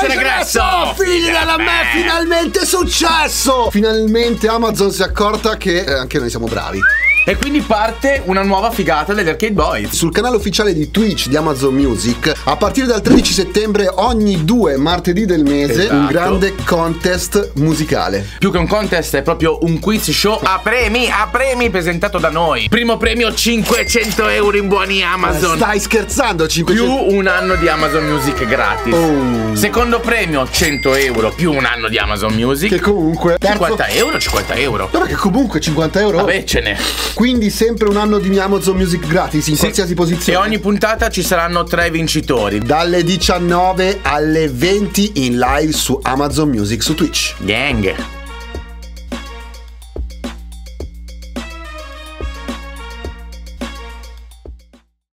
in regresso! Figli della me, finalmente è successo! Finalmente Amazon si è accorta che eh, anche noi siamo bravi. E quindi parte una nuova figata degli Arcade Boys. Sul canale ufficiale di Twitch di Amazon Music, a partire dal 13 settembre, ogni due martedì del mese, Esatto. un grande contest musicale. Più che un contest è proprio un quiz show a premi, a premi presentato da noi. Primo premio 500 euro in buoni Amazon. Stai scherzando? 500 Più un anno di Amazon Music gratis. Oh. Secondo premio 100 euro più un anno di Amazon Music. Che comunque. terzo- 50 euro, 50 euro. No, perché comunque 50 euro. Vabbè, ce n'è. Quindi sempre un anno di Amazon Music gratis in qualsiasi E posizione. ogni puntata ci saranno tre vincitori. Dalle 19 alle 20 in live su Amazon Music su Twitch. Gang.